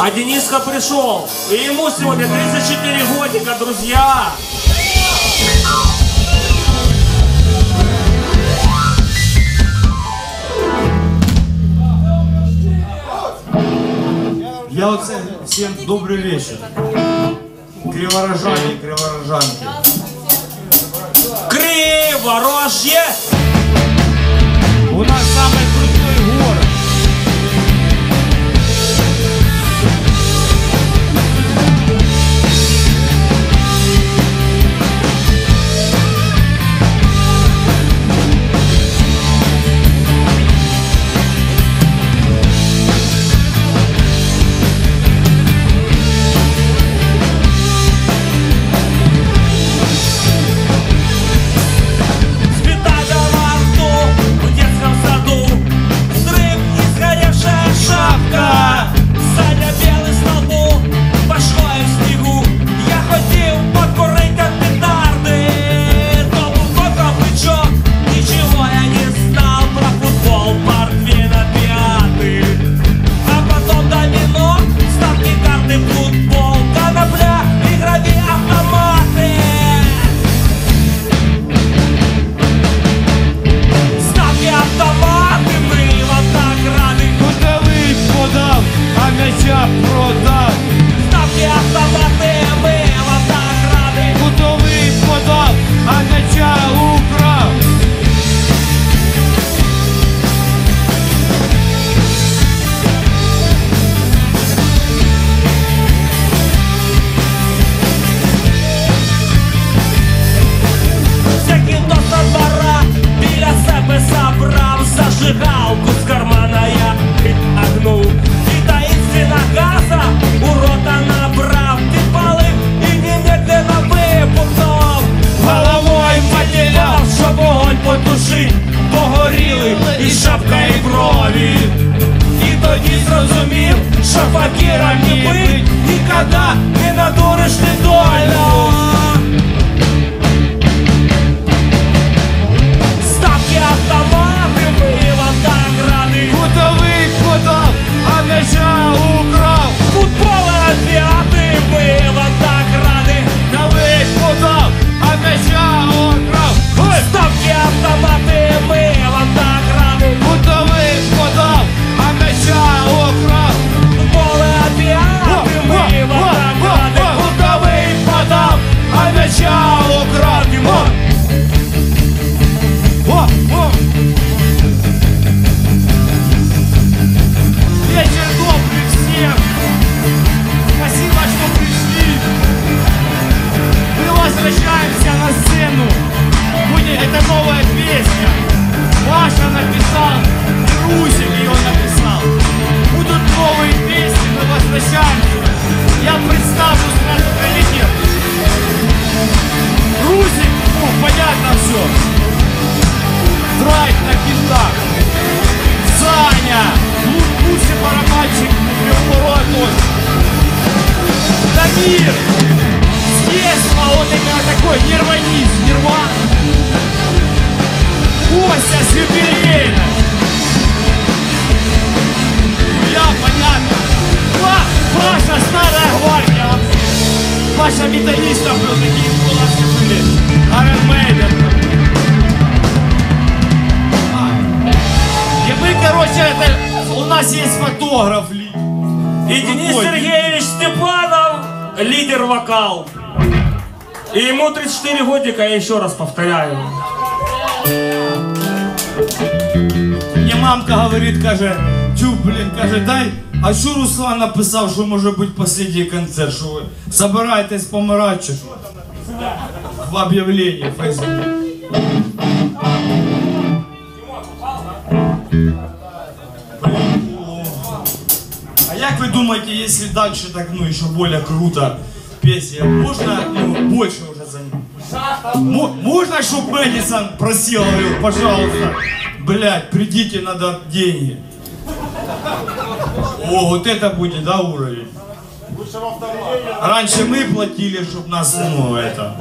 А Дениска пришел. И ему сегодня 34 годика, друзья. Я оце всім добрий вечір. Криворожані, криворожанки. Криворожье. У нас а вогонь потушить Погоріли і шапка, і брові. І тоді зрозумів, що факіра не бить Ніколи не надуриш ти долю Костя с юбилейно. Я, понятно. Па, Паша, старая гвардия. Паша металлистов был, такие классы были. Iron Maiden. И мы, короче, это, у нас есть фотограф. И Денис. Сергеевич Степанов, лидер вокал И ему 34 годика, я еще раз повторяю мамка говорит, каже, тю, блін, каже, дай, а що Руслан написав, що може бути останній концерт, що ви собираєтесь помирати, чи що? В об'явленні в Фейсбуці. А як ви думаєте, якщо далі так, ну, еще более круто песня, можно, ну, больше уже за ним? Мо- Можно, чтобы Мэдисон просил, говорил, пожалуйста, блядь, придите, надо деньги. О, вот это будет, да, уровень? Раньше мы платили, чтобы нас, ну, это...